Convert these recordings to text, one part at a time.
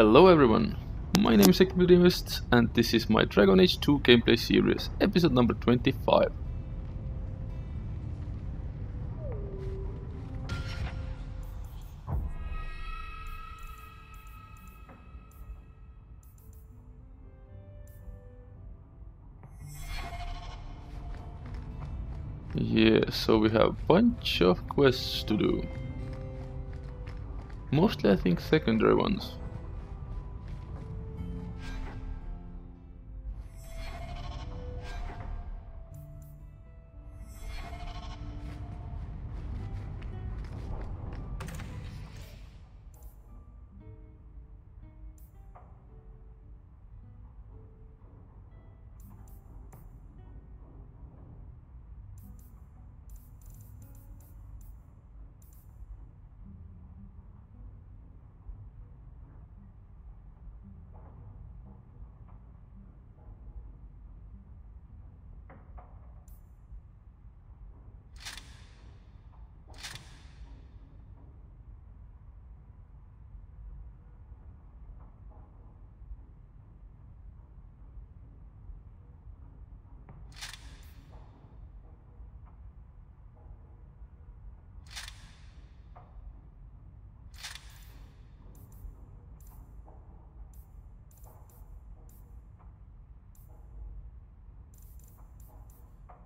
Hello everyone, my name is Ekvilimus and this is my Dragon Age 2 gameplay series, episode number 25. Yeah, so we have a bunch of quests to do. Mostly I think secondary ones.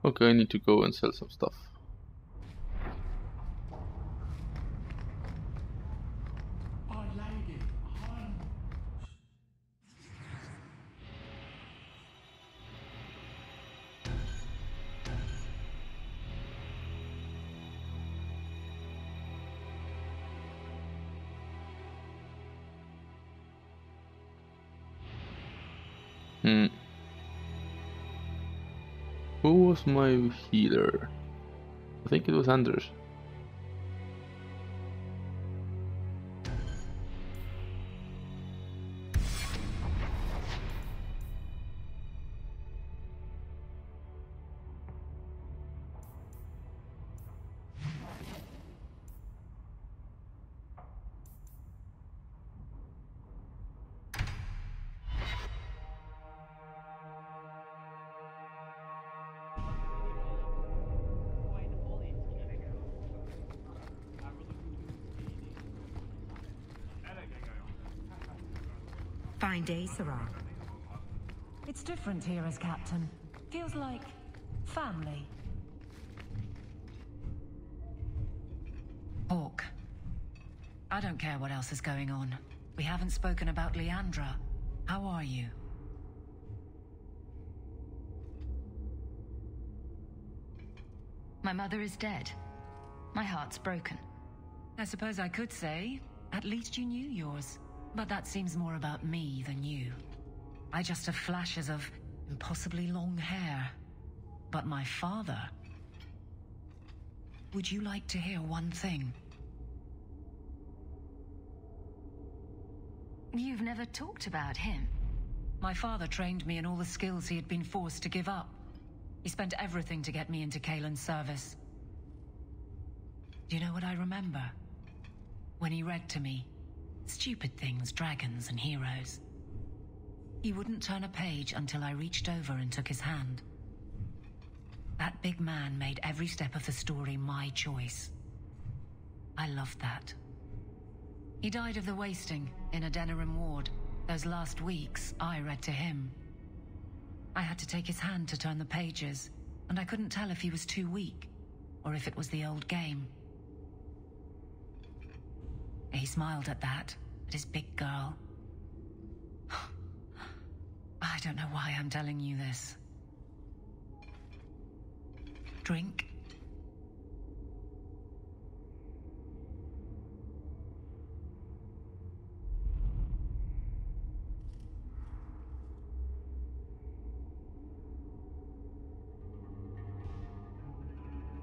Okay, I need to go and sell some stuff. Hmm. Who was my healer? I think it was Anders. Day. It's different here as captain. Feels like family. Hawke. I don't care what else is going on. We haven't spoken about Leandra. How are you? My mother is dead. My heart's broken. I suppose I could say, at least you knew yours. But that seems more about me than you. I just have flashes of impossibly long hair. But my father... Would you like to hear one thing? You've never talked about him. My father trained me in all the skills he had been forced to give up. He spent everything to get me into Kalen's service. Do you know what I remember? When he read to me, stupid things, dragons and heroes. He wouldn't turn a page until I reached over and took his hand. That big man made every step of the story my choice. I loved that. He died of the wasting in a Denerim ward. Those last weeks, I read to him. I had to take his hand to turn the pages, and I couldn't tell if he was too weak, or if it was the old game. He smiled at that, at his big girl. I don't know why I'm telling you this. Drink?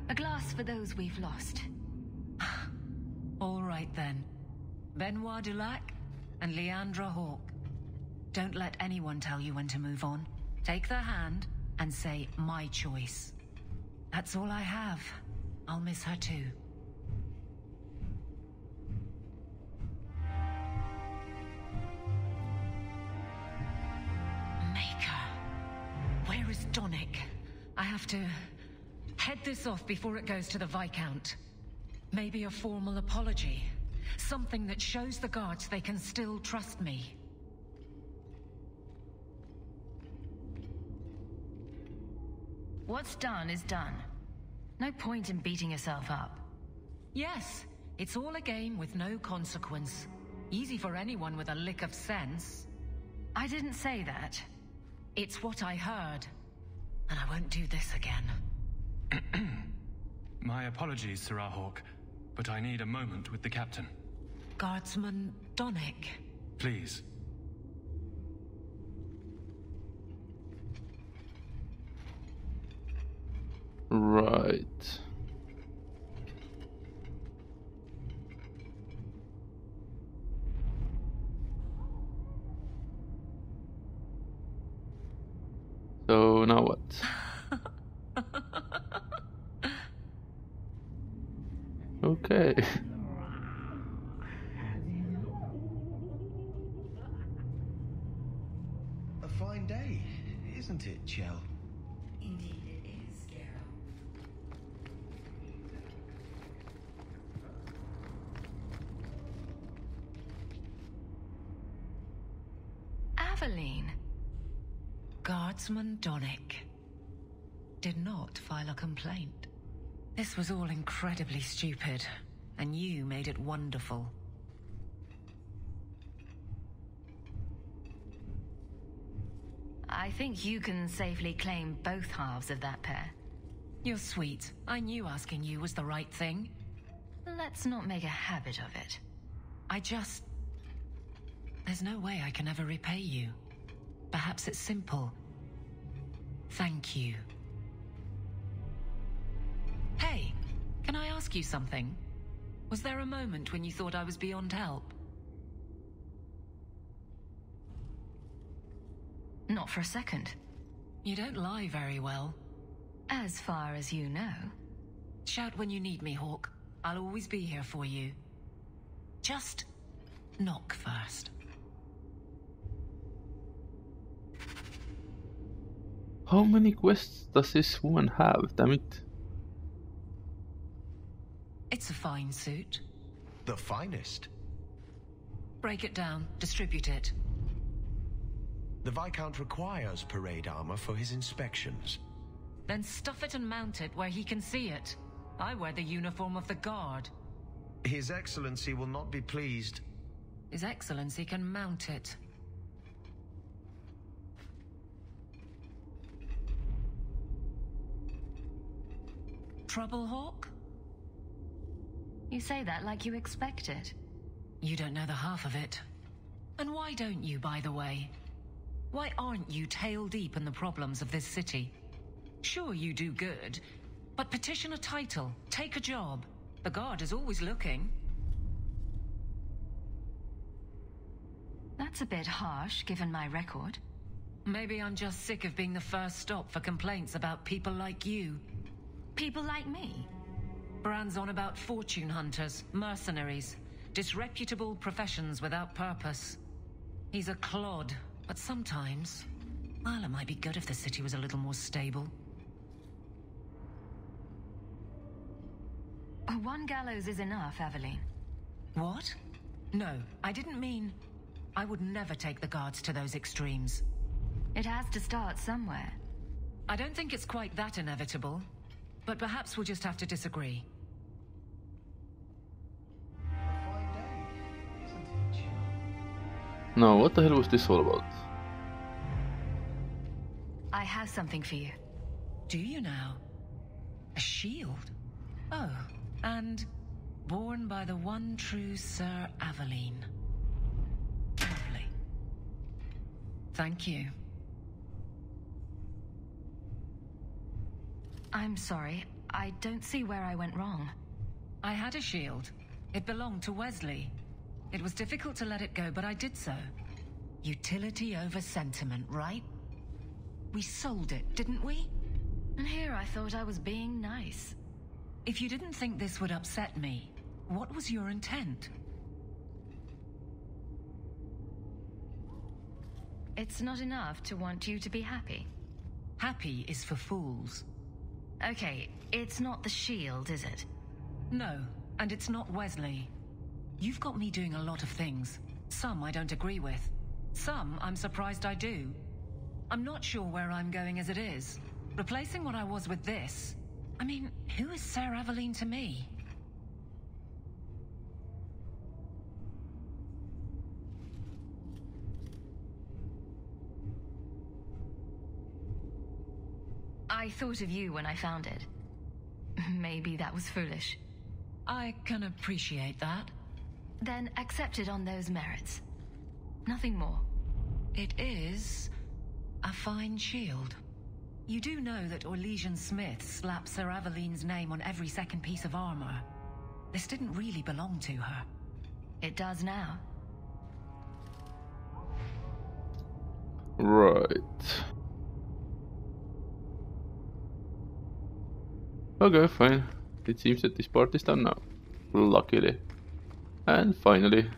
A glass for those we've lost. All right then. Benoit Dulac and Leandra Hawke. Don't let anyone tell you when to move on. Take their hand and say, my choice. That's all I have. I'll miss her too. Maker. Where is Donnic? I have to head this off before it goes to the Viscount. Maybe a formal apology. Something that shows the guards they can still trust me. What's done is done. No point in beating yourself up. Yes, it's all a game with no consequence. Easy for anyone with a lick of sense. I didn't say that. It's what I heard. And I won't do this again. My apologies, Serah Hawke, but I need a moment with the captain. Guardsman Donnic. Please. Right. So now what? Okay. fine day, isn't it, Chell? Indeed it is, Garrow. Aveline. Guardsman Donnic did not file a complaint. This was all incredibly stupid, and you made it wonderful. I think you can safely claim both halves of that pair. You're sweet. I knew asking you was the right thing. Let's not make a habit of it. I just. There's no way I can ever repay you. Perhaps it's simple. Thank you. Hey, can I ask you something? Was there a moment when you thought I was beyond help? Not for a second. You don't lie very well. As far as you know. Shout when you need me, Hawke. I'll always be here for you. Just knock first. How many quests does this woman have? Damn it. It's a fine suit. The finest. Break it down, distribute it. The Viscount requires parade armor for his inspections. Then stuff it and mount it where he can see it. I wear the uniform of the guard. His Excellency will not be pleased. His Excellency can mount it. Trouble, Hawke? You say that like you expect it. You don't know the half of it. And why don't you, by the way? Why aren't you tail deep in the problems of this city? Sure, you do good, but petition a title, take a job. The guard is always looking. That's a bit harsh, given my record. Maybe I'm just sick of being the first stop for complaints about people like you. People like me. Brand's on about fortune hunters, mercenaries, disreputable professions without purpose. He's a clod, but sometimes, it might be good if the city was a little more stable. Oh, one gallows is enough, Aveline. What? No, I didn't mean. I would never take the guards to those extremes. It has to start somewhere. I don't think it's quite that inevitable, but perhaps we'll just have to disagree. Now, what the hell was this all about? I have something for you. Do you now? A shield? Oh, and born by the one true Sir Aveline. Lovely. Thank you. I'm sorry. I don't see where I went wrong. I had a shield. It belonged to Wesley. It was difficult to let it go, but I did so. Utility over sentiment, right? We sold it, didn't we? And here I thought I was being nice. If you didn't think this would upset me, what was your intent? It's not enough to want you to be happy. Happy is for fools. Okay, it's not the shield, is it? No, and it's not Wesley. You've got me doing a lot of things. Some I don't agree with. Some I'm surprised I do. I'm not sure where I'm going as it is. Replacing what I was with this. I mean, who is Sarah Aveline to me? I thought of you when I found it. Maybe that was foolish. I can appreciate that. Then accept it on those merits. Nothing more. It is a fine shield. You do know that Orlesian Smith slapped Sir Aveline's name on every second piece of armor. This didn't really belong to her. It does now. Right. Okay, fine. It seems that this part is done now. Luckily. And finally.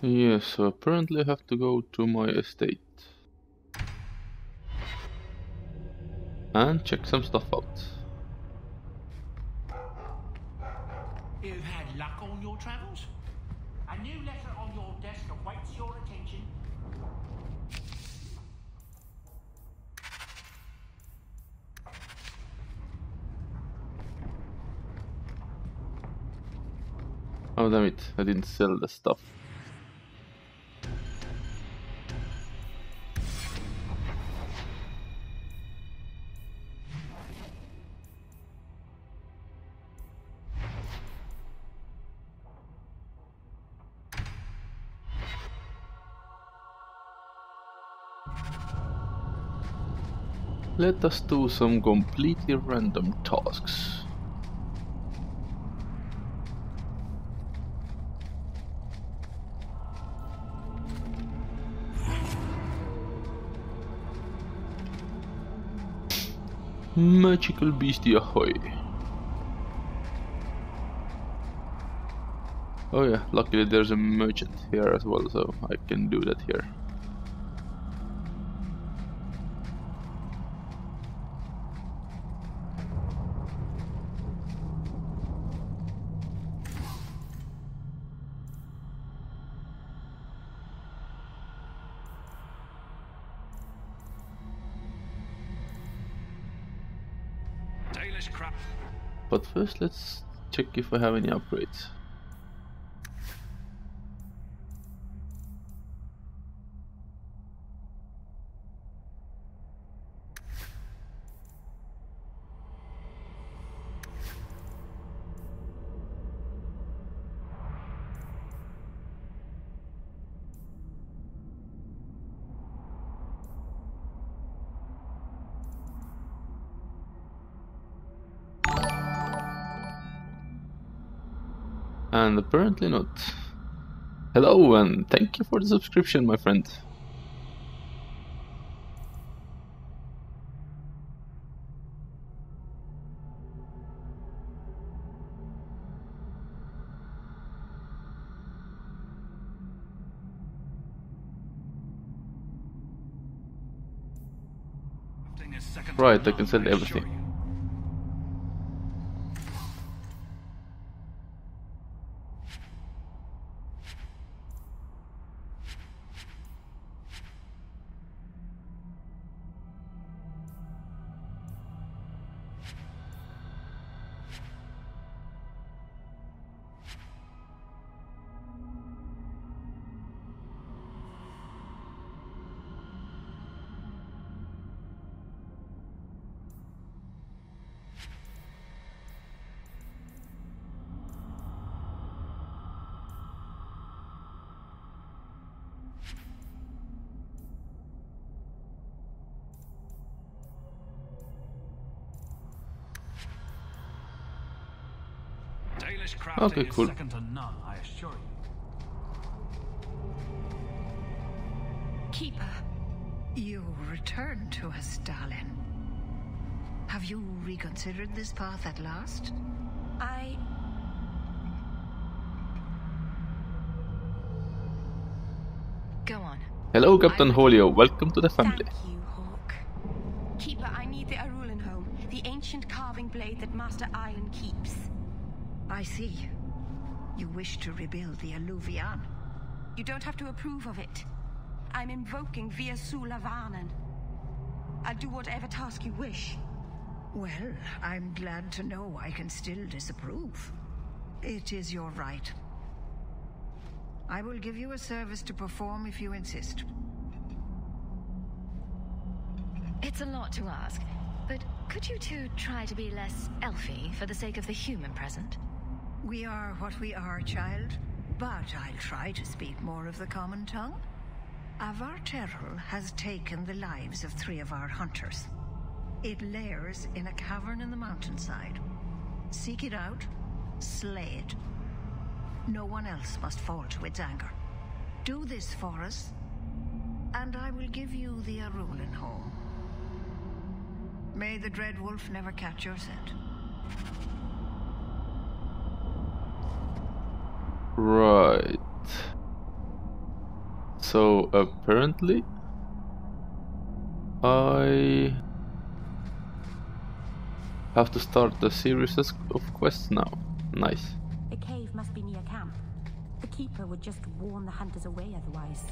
Yes, so apparently I have to go to my estate. And check some stuff out. You've had luck on your travels? A new letter on your desk awaits your attention. Oh damn it, I didn't sell the stuff. Let us do some completely random tasks. Magical beastie ahoy. Oh yeah, luckily there's a merchant here as well, so I can do that here. But first let's check if I have any upgrades. And apparently not. Hello and thank you for the subscription, my friend. Crafting is second to Right, I can sell everything. Okay, is cool. second to none, I assure you. Keeper, you returned to us, darling. Have you reconsidered this path at last? I. Go on. Hello, Captain Holio. Welcome to the family. Thank you, Hawke. Keeper, I need the Arulin home, the ancient carving blade that Master Ilen keeps. I see. You wish to rebuild the Eluvian. You don't have to approve of it. I'm invoking Via Sulavanen. I'll do whatever task you wish. Well, I'm glad to know I can still disapprove. It is your right. I will give you a service to perform if you insist. It's a lot to ask, but could you two try to be less elfy for the sake of the human present? We are what we are, child, but I'll try to speak more of the common tongue. A varterral has taken the lives of three of our hunters. It lairs in a cavern in the mountainside. Seek it out, slay it. No one else must fall to its anger. Do this for us, and I will give you the Arulin home. May the Dread Wolf never catch your scent. Right. So apparently, I have to start the series of quests now. Nice. The cave must be near camp. The keeper would just warn the hunters away otherwise.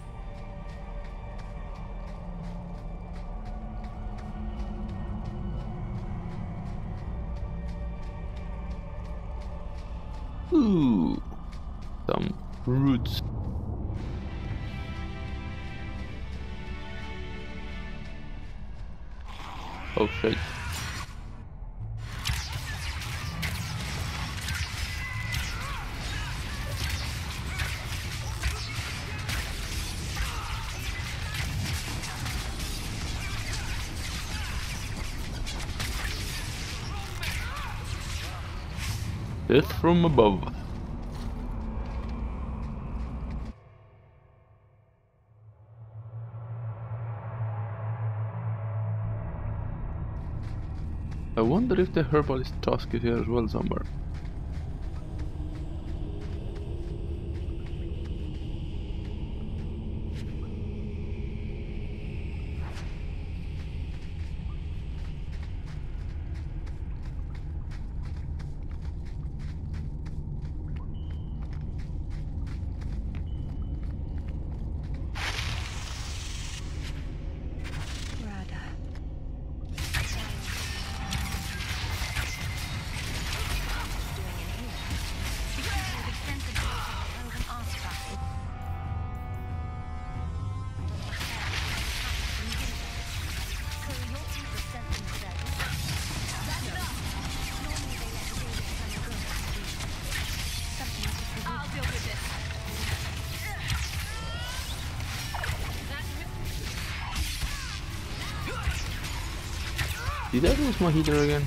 Ooh, some roots. Oh shit. From above. Wonder if the herbalist task is here as well somewhere. Did I lose my heater again?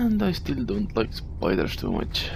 And I still don't like spiders too much.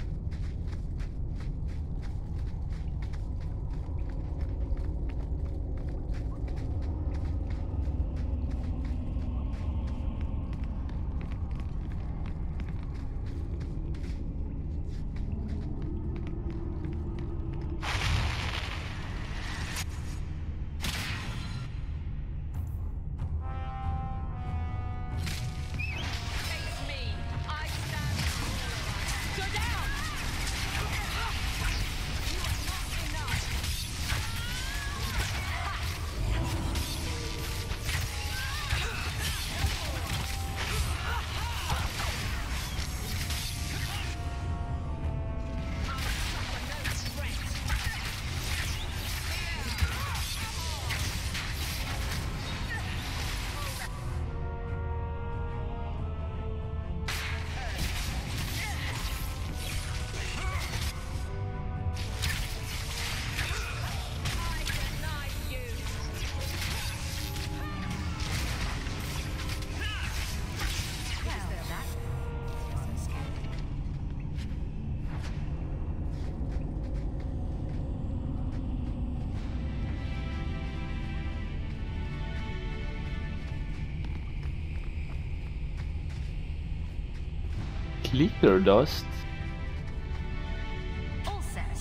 Flicker dust. All set.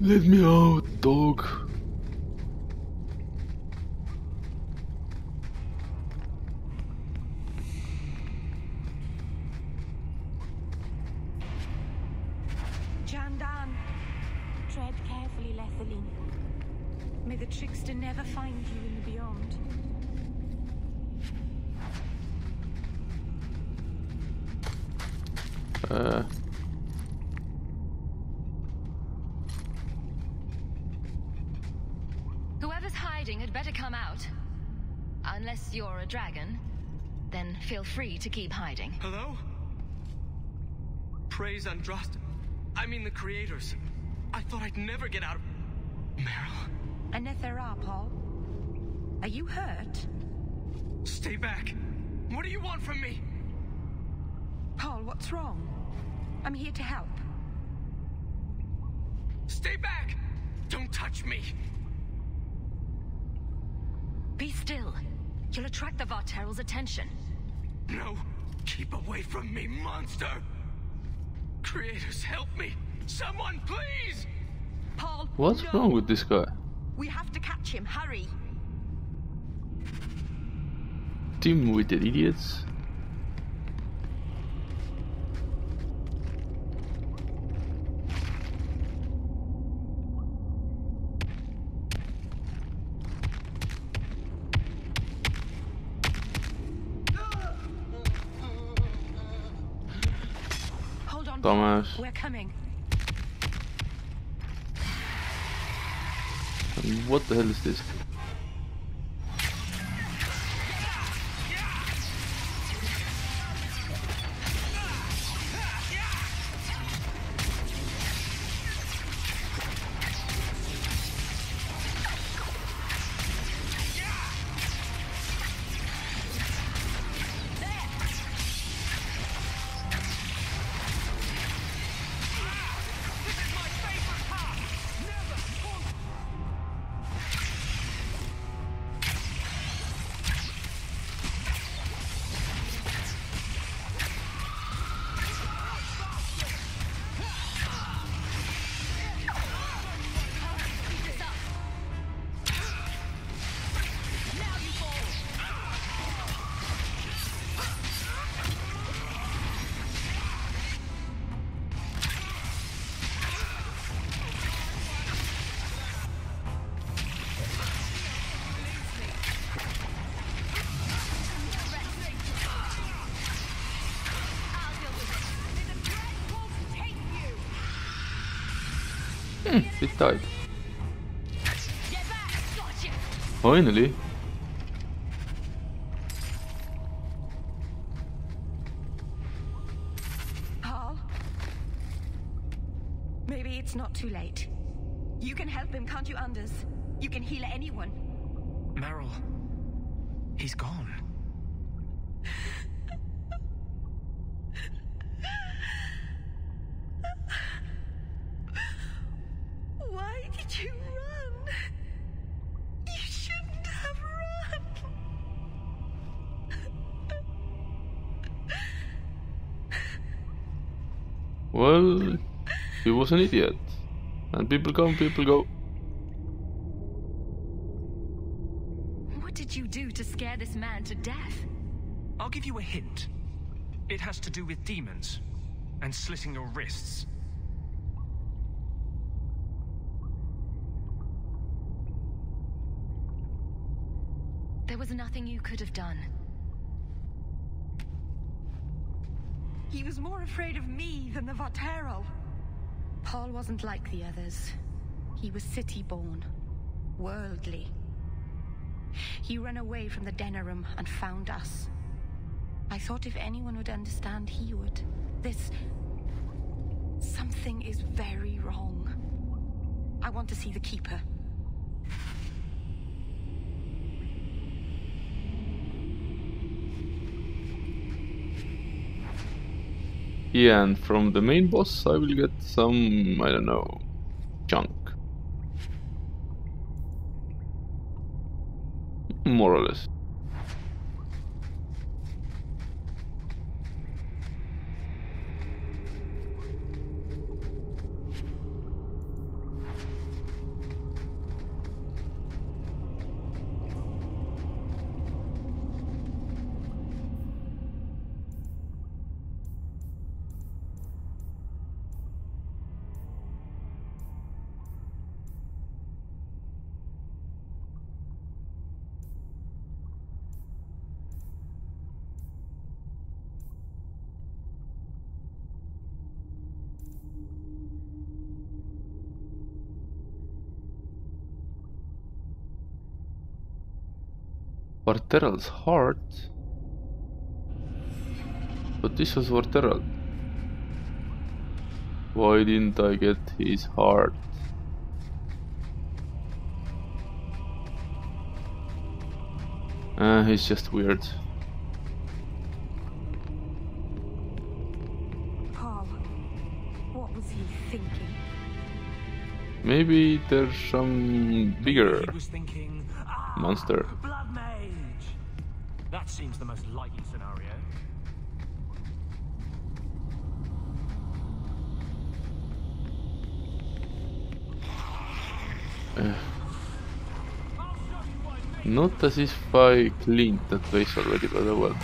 Let me out, dog. Jandan. Tread carefully, Lethaline. May the trickster never find you in the beyond. Uh, Whoever's hiding had better come out. Unless you're a dragon, then feel free to keep hiding. Hello? Praise Andraste. I mean the creators. I thought I'd never get out of... Merrill, Anethera, Pol. Are you hurt? stay back. What do you want from me? Pol, what's wrong? I'm here to help. Stay back! Don't touch me! Be still. You'll attract the Varterral's attention. No! Keep away from me, monster! Creators, help me! Someone, please! Pol, what's no. wrong with this guy? We have to catch him. Hurry. Team with the idiots. Hold on. Thomas. We're coming. And what the hell is this? It died. Finally. Pol? Maybe it's not too late. You can help him, can't you, Anders? You can heal anyone. Merrill. He's gone. Why did you run? You shouldn't have run. Well, he was an idiot. And people come, people go. What did you do to scare this man to death? I'll give you a hint. It has to do with demons and slitting your wrists. There was nothing you could have done. He was more afraid of me than the Vateral. Pol wasn't like the others. He was city-born, worldly. He ran away from the Denerim and found us. I thought if anyone would understand, he would. This... Something is very wrong. I want to see the Keeper. Yeah, and from the main boss I will get some, I don't know, junk. More or less. Varterral's heart? But this was Varteral. Why didn't I get his heart? Uh, he's just weird. Pol, what was he thinking? Maybe there's some bigger He was thinking, ah, monster. That seems the most likely scenario. Not as if I cleaned that place already, but well.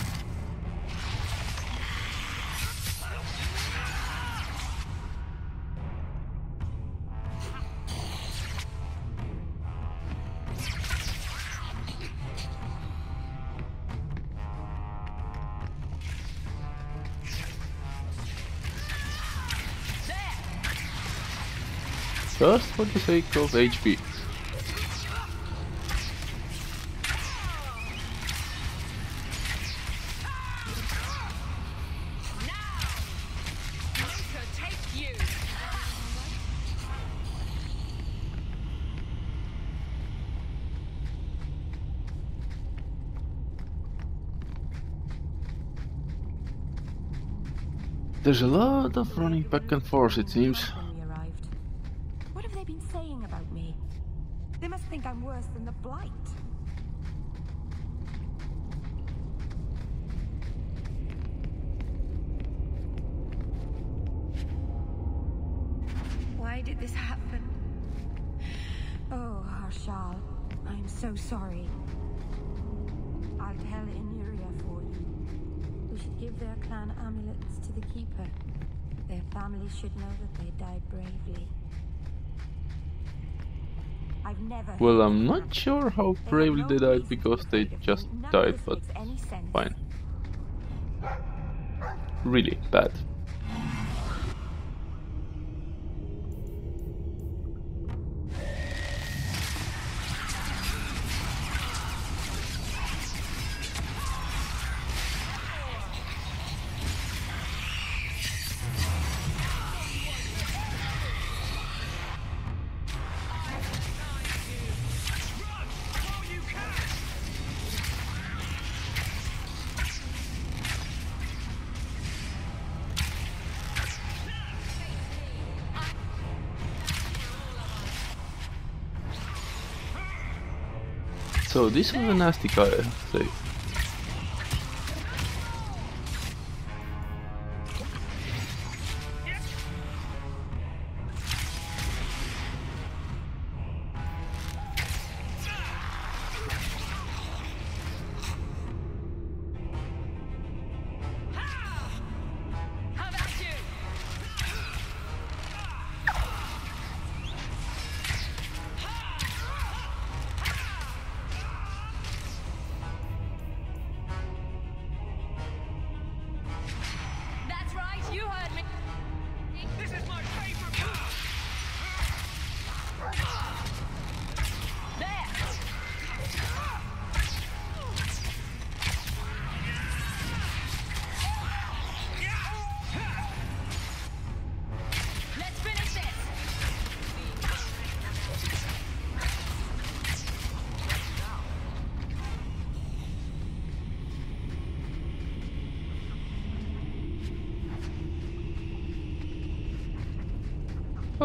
Just for the sake of HP. There's a lot of running back and forth, it seems. Their families should know that they died bravely. I've never Well, I'm not sure how bravely they died because they be afraid of me. just died, but makes any sense. fine. Really bad. This was a nasty I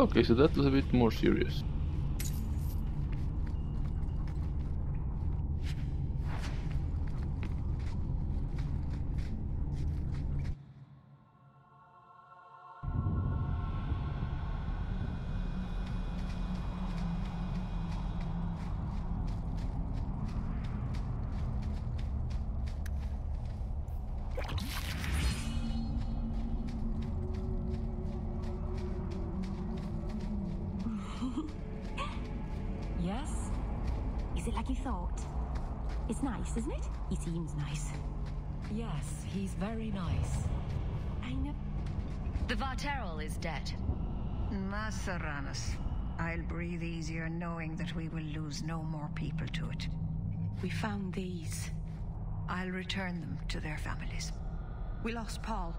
Okay, so that was a bit more serious. Is it like you thought? It's nice, isn't it? He seems nice. Yes, he's very nice. I know. The Varterral is dead. Ma serannas. I'll breathe easier knowing that we will lose no more people to it. We found these. I'll return them to their families. We lost Pol.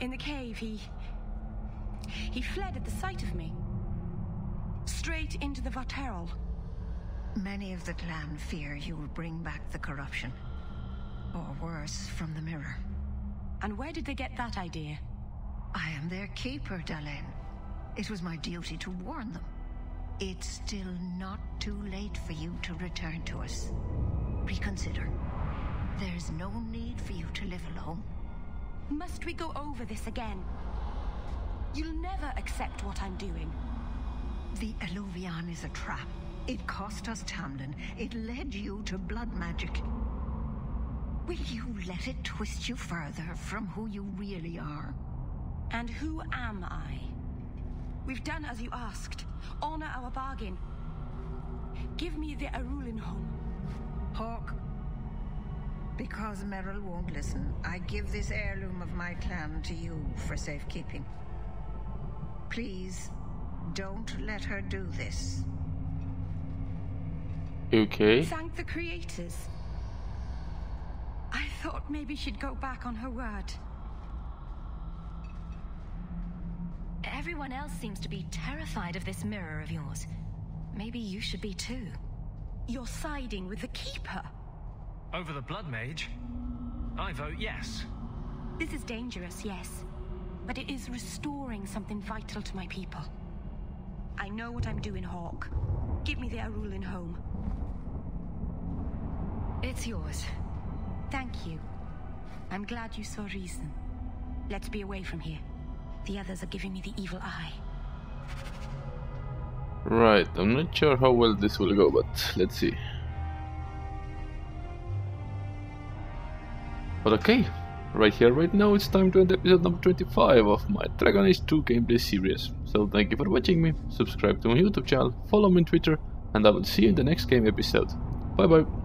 In the cave, he. He fled at the sight of me. Straight into the Varterral. Many of the clan fear you will bring back the corruption. Or worse, from the mirror. And where did they get that idea? I am their keeper, da'len. It was my duty to warn them. It's still not too late for you to return to us. Reconsider. There's no need for you to live alone. Must we go over this again? You'll never accept what I'm doing. The Eluvian is a trap. It cost us Tamlen. It led you to blood magic. Will you let it twist you further from who you really are? And who am I? We've done as you asked. Honor our bargain. Give me the arulin'holm. Hawke. Because Merrill won't listen, I give this heirloom of my clan to you for safekeeping. Please, don't let her do this. Okay. Thank the creators. I thought maybe she'd go back on her word. Everyone else seems to be terrified of this mirror of yours. Maybe you should be too. You're siding with the Keeper. Over the Blood Mage? I vote yes. This is dangerous, yes. But it is restoring something vital to my people. I know what I'm doing, Hawke. Give me the arulin'holm. It's yours. Thank you. I'm glad you saw reason. Let's be away from here. The others are giving me the evil eye. Right, I'm not sure how well this will go, but let's see. But okay, right here, right now, it's time to end episode number 25 of my Dragon Age 2 gameplay series. So thank you for watching me, subscribe to my YouTube channel, follow me on Twitter, and I will see you in the next game episode. Bye bye.